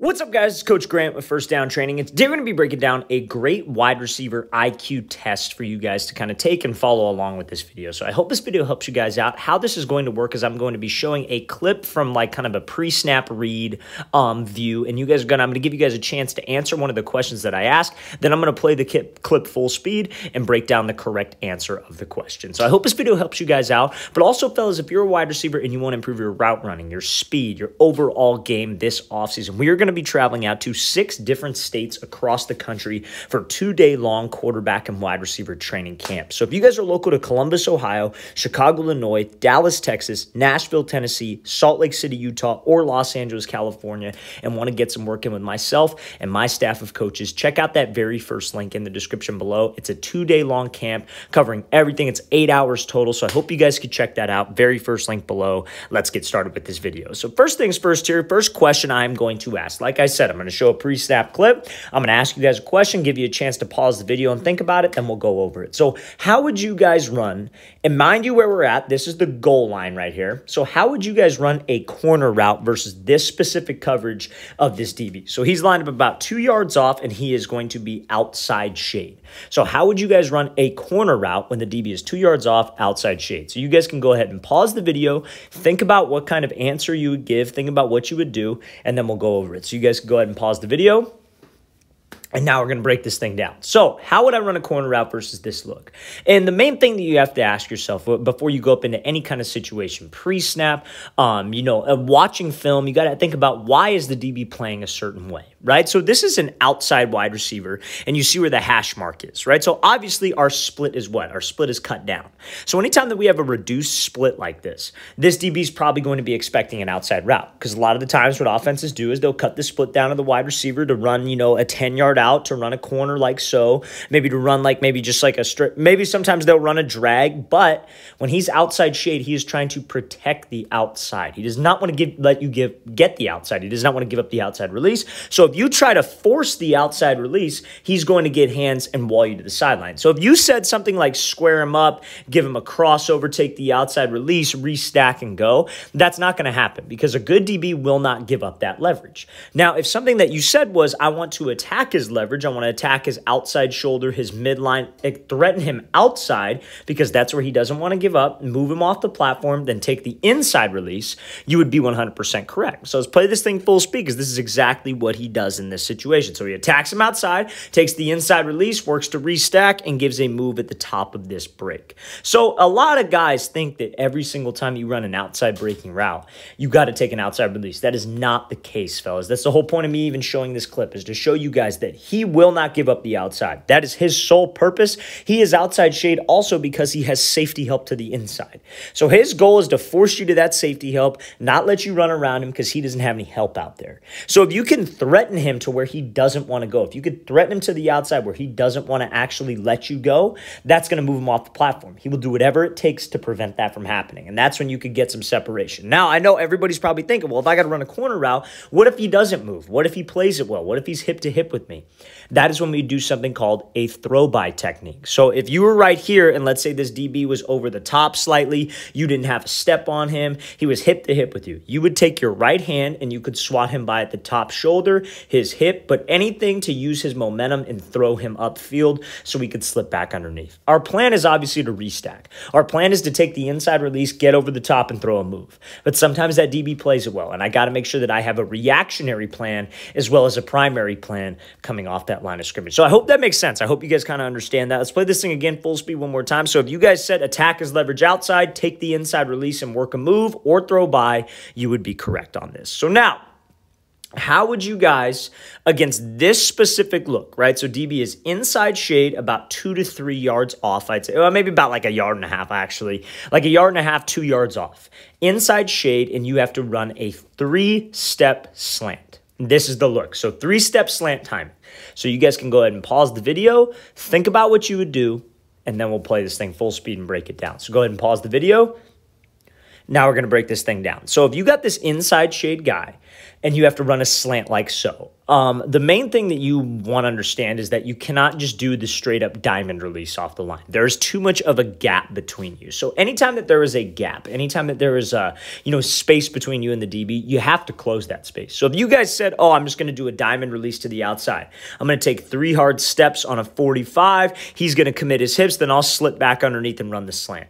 What's up, guys? It's Coach Grant with First Down Training. And today we're going to be breaking down a great wide receiver IQ test for you guys to kind of take and follow along with this video. So I hope this video helps you guys out. How this is going to work is I'm going to be showing a clip from like kind of a pre-snap read um, view, and you guys are going to, I'm going to give you guys a chance to answer one of the questions that I asked. Then I'm going to play the clip full speed and break down the correct answer of the question. So I hope this video helps you guys out. But also, fellas, if you're a wide receiver and you want to improve your route running, your speed, your overall game this offseason, we are going to be traveling out to six different states across the country for two day long quarterback and wide receiver training camp. So if you guys are local to Columbus, Ohio, Chicago, Illinois, Dallas, Texas, Nashville, Tennessee, Salt Lake City, Utah, or Los Angeles, California, and want to get some work in with myself and my staff of coaches, check out that very first link in the description below. It's a two day long camp covering everything. It's eight hours total. So I hope you guys could check that out. Very first link below. Let's get started with this video. So first things first here, first question I'm going to ask like I said, I'm going to show a pre-snap clip. I'm going to ask you guys a question, give you a chance to pause the video and think about it, then we'll go over it. So how would you guys run, and mind you where we're at, this is the goal line right here. So how would you guys run a corner route versus this specific coverage of this DB? So he's lined up about two yards off, and he is going to be outside shade. So how would you guys run a corner route when the DB is two yards off outside shade? So you guys can go ahead and pause the video, think about what kind of answer you would give, think about what you would do, and then we'll go over it. So you guys can go ahead and pause the video. And now we're going to break this thing down. So, how would I run a corner route versus this look? And the main thing that you have to ask yourself before you go up into any kind of situation, pre-snap, um, you know, uh, watching film, you got to think about why is the DB playing a certain way, right? So this is an outside wide receiver, and you see where the hash mark is, right? So obviously our split is what? Our split is cut down. So anytime that we have a reduced split like this, this DB is probably going to be expecting an outside route because a lot of the times what offenses do is they'll cut the split down to the wide receiver to run, you know, a 10 yard out to run a corner like so, maybe to run like maybe just like a strip. maybe sometimes they'll run a drag, but when he's outside shade, he is trying to protect the outside. He does not want to give let you give get the outside. He does not want to give up the outside release. So if you try to force the outside release, he's going to get hands and wall you to the sideline. So if you said something like square him up, give him a crossover, take the outside release, restack and go, that's not going to happen because a good DB will not give up that leverage. Now, if something that you said was I want to attack his leverage, I want to attack his outside shoulder, his midline, eh, threaten him outside because that's where he doesn't want to give up, move him off the platform, then take the inside release, you would be 100% correct. So let's play this thing full speed because this is exactly what he does in this situation. So he attacks him outside, takes the inside release, works to restack, and gives a move at the top of this break. So a lot of guys think that every single time you run an outside breaking route, you got to take an outside release. That is not the case, fellas. That's the whole point of me even showing this clip is to show you guys that he will will not give up the outside. That is his sole purpose. He is outside shade also because he has safety help to the inside. So his goal is to force you to that safety help, not let you run around him because he doesn't have any help out there. So if you can threaten him to where he doesn't want to go, if you could threaten him to the outside where he doesn't want to actually let you go, that's going to move him off the platform. He will do whatever it takes to prevent that from happening. And that's when you could get some separation. Now, I know everybody's probably thinking, well, if I got to run a corner route, what if he doesn't move? What if he plays it well? What if he's hip to hip with me? that is when we do something called a throw by technique. So if you were right here and let's say this DB was over the top slightly, you didn't have a step on him, he was hip to hip with you. You would take your right hand and you could swat him by at the top shoulder, his hip, but anything to use his momentum and throw him upfield so we could slip back underneath. Our plan is obviously to restack. Our plan is to take the inside release, get over the top, and throw a move. But sometimes that DB plays it well, and I got to make sure that I have a reactionary plan as well as a primary plan coming off that line of scrimmage. So I hope that makes sense. I hope you guys kind of understand that. Let's play this thing again full speed one more time. So if you guys said attack is leverage outside, take the inside release and work a move or throw by, you would be correct on this. So now, how would you guys, against this specific look, right? So DB is inside shade about two to three yards off, I'd say. Well, maybe about like a yard and a half, actually. Like a yard and a half, two yards off. Inside shade, and you have to run a three step slant. This is the look. So three step slant time. So you guys can go ahead and pause the video, think about what you would do, and then we'll play this thing full speed and break it down. So go ahead and pause the video. Now we're going to break this thing down. So if you got this inside shade guy and you have to run a slant like so, Um, the main thing that you want to understand is that you cannot just do the straight up diamond release off the line. There's too much of a gap between you. So anytime that there is a gap, anytime that there is a you know space between you and the DB, you have to close that space. So if you guys said, "Oh, I'm just going to do a diamond release to the outside. I'm going to take three hard steps on a 45. He's going to commit his hips, then I'll slip back underneath and run the slant."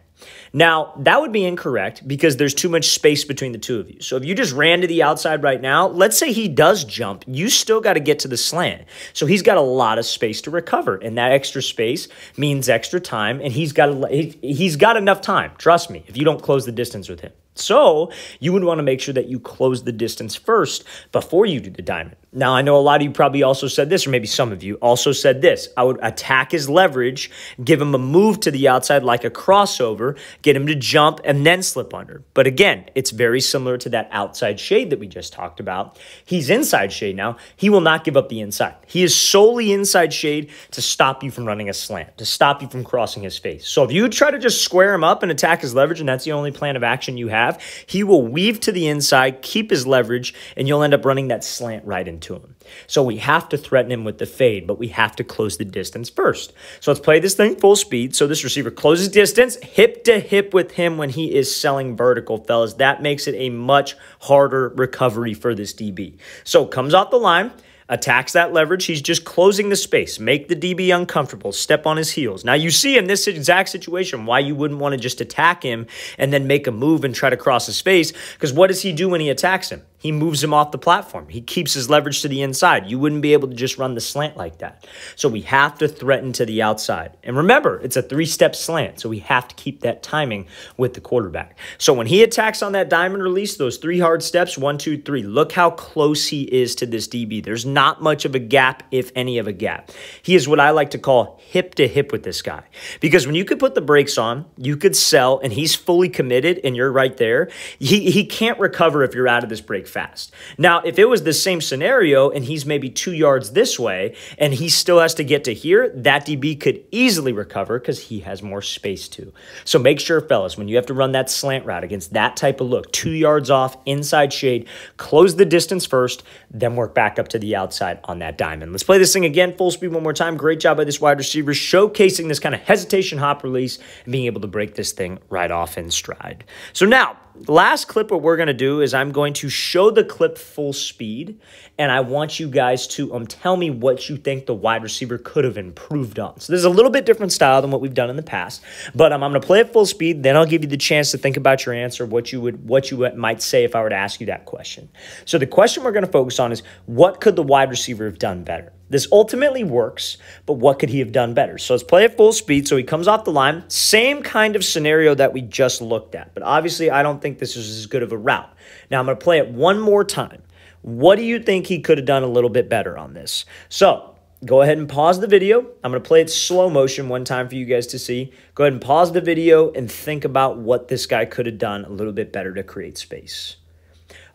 Now, that would be incorrect because there's too much space between the two of you. So if you just ran to the outside right now, let's say he does jump, you still got to get to the slant. So he's got a lot of space to recover, and that extra space means extra time, and he's got he's got enough time. Trust me, if you don't close the distance with him. So you would want to make sure that you close the distance first before you do the diamond. Now, I know a lot of you probably also said this, or maybe some of you also said this. I would attack his leverage, give him a move to the outside like a crossover, get him to jump, and then slip under. But again, it's very similar to that outside shade that we just talked about. He's inside shade now. He will not give up the inside. He is solely inside shade to stop you from running a slant, to stop you from crossing his face. So if you try to just square him up and attack his leverage, and that's the only plan of action you have, he will weave to the inside, keep his leverage, and you'll end up running that slant right into to him. So we have to threaten him with the fade, but we have to close the distance first. So let's play this thing full speed. So this receiver closes distance, hip to hip with him when he is selling vertical, fellas. That makes it a much harder recovery for this DB. So comes off the line, attacks that leverage. He's just closing the space, make the DB uncomfortable, step on his heels. Now, you see in this exact situation why you wouldn't want to just attack him and then make a move and try to cross his face, because what does he do when he attacks him? He moves him off the platform. He keeps his leverage to the inside. You wouldn't be able to just run the slant like that. So we have to threaten to the outside. And remember, it's a three step slant. So we have to keep that timing with the quarterback. So when he attacks on that diamond release, those three hard steps one, two, three, look how close he is to this DB. There's not much of a gap, if any of a gap. He is what I like to call hip to hip with this guy. Because when you could put the brakes on, you could sell, and he's fully committed, and you're right there, he, he can't recover if you're out of this break fast. Now, if it was the same scenario and he's maybe two yards this way and he still has to get to here, that DB could easily recover because he has more space to. So make sure, fellas, when you have to run that slant route against that type of look, two yards off, inside shade, close the distance first, then work back up to the outside on that diamond. Let's play this thing again, full speed one more time. Great job by this wide receiver, showcasing this kind of hesitation hop release and being able to break this thing right off in stride. So now, last clip, what we're going to do is I'm going to show the clip full speed, and I want you guys to um, tell me what you think the wide receiver could have improved on. So this is a little bit different style than what we've done in the past, but um, I'm going to play it full speed. Then I'll give you the chance to think about your answer, what you would what you might say if I were to ask you that question. So the question we're going to focus on is what could the wide receiver have done better? This ultimately works, but what could he have done better? So let's play at full speed. So he comes off the line. Same kind of scenario that we just looked at. But obviously, I don't think this is as good of a route. Now I'm going to play it one more time. What do you think he could have done a little bit better on this? So go ahead and pause the video. I'm going to play it slow motion one time for you guys to see. Go ahead and pause the video and think about what this guy could have done a little bit better to create space.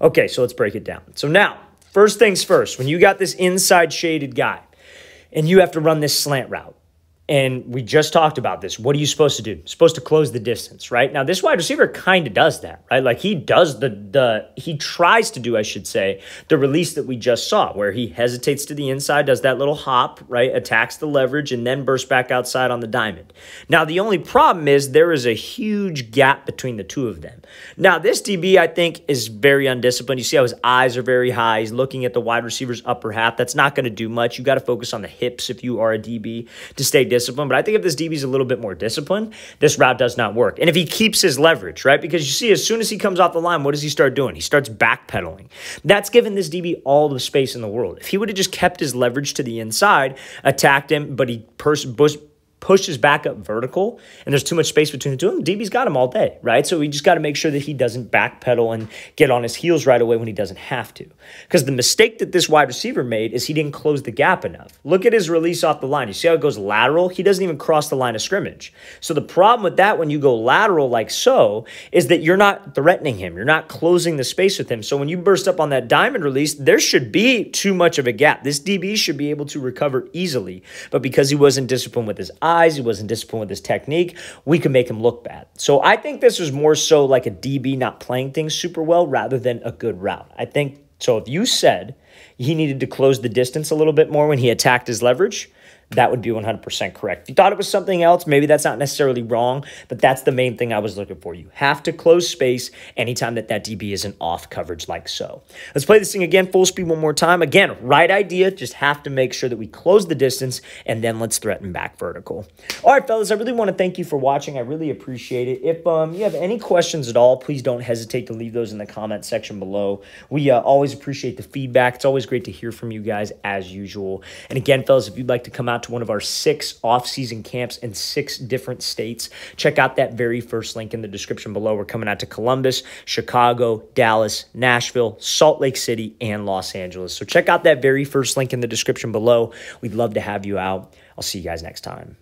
Okay, so let's break it down. So now, First things first, when you got this inside shaded guy and you have to run this slant route, and we just talked about this. What are you supposed to do? You're supposed to close the distance, right? Now, this wide receiver kind of does that, right? Like he does the the he tries to do, I should say, the release that we just saw, where he hesitates to the inside, does that little hop, right? Attacks the leverage and then bursts back outside on the diamond. Now, the only problem is there is a huge gap between the two of them. Now, this DB, I think, is very undisciplined. You see how his eyes are very high. He's looking at the wide receiver's upper half. That's not going to do much. You got to focus on the hips if you are a DB to stay disciplined. But I think if this DB is a little bit more disciplined, this route does not work. And if he keeps his leverage, right? Because you see, as soon as he comes off the line, what does he start doing? He starts backpedaling. That's given this DB all the space in the world. If he would have just kept his leverage to the inside, attacked him, but he pers- pushes back up vertical and there's too much space between the two of them, DB's got him all day, right? So we just got to make sure that he doesn't backpedal and get on his heels right away when he doesn't have to. Because the mistake that this wide receiver made is he didn't close the gap enough. Look at his release off the line. You see how it goes lateral? He doesn't even cross the line of scrimmage. So the problem with that when you go lateral like so is that you're not threatening him. You're not closing the space with him. So when you burst up on that diamond release, there should be too much of a gap. This DB should be able to recover easily. But because he wasn't disciplined with his eyes, he wasn't disciplined with his technique, we could make him look bad. So I think this was more so like a DB not playing things super well rather than a good route. I think so. If you said he needed to close the distance a little bit more when he attacked his leverage, that would be 100% correct. If you thought it was something else, maybe that's not necessarily wrong, but that's the main thing I was looking for. You have to close space anytime that that DB is an off coverage like so. Let's play this thing again, full speed one more time. Again, right idea, just have to make sure that we close the distance and then let's threaten back vertical. All right, fellas, I really want to thank you for watching. I really appreciate it. If um, you have any questions at all, please don't hesitate to leave those in the comment section below. We uh, always appreciate the feedback. It's always great to hear from you guys as usual. And again, fellas, if you'd like to come out out to one of our six off-season camps in six different states. Check out that very first link in the description below. We're coming out to Columbus, Chicago, Dallas, Nashville, Salt Lake City, and Los Angeles. So check out that very first link in the description below. We'd love to have you out. I'll see you guys next time.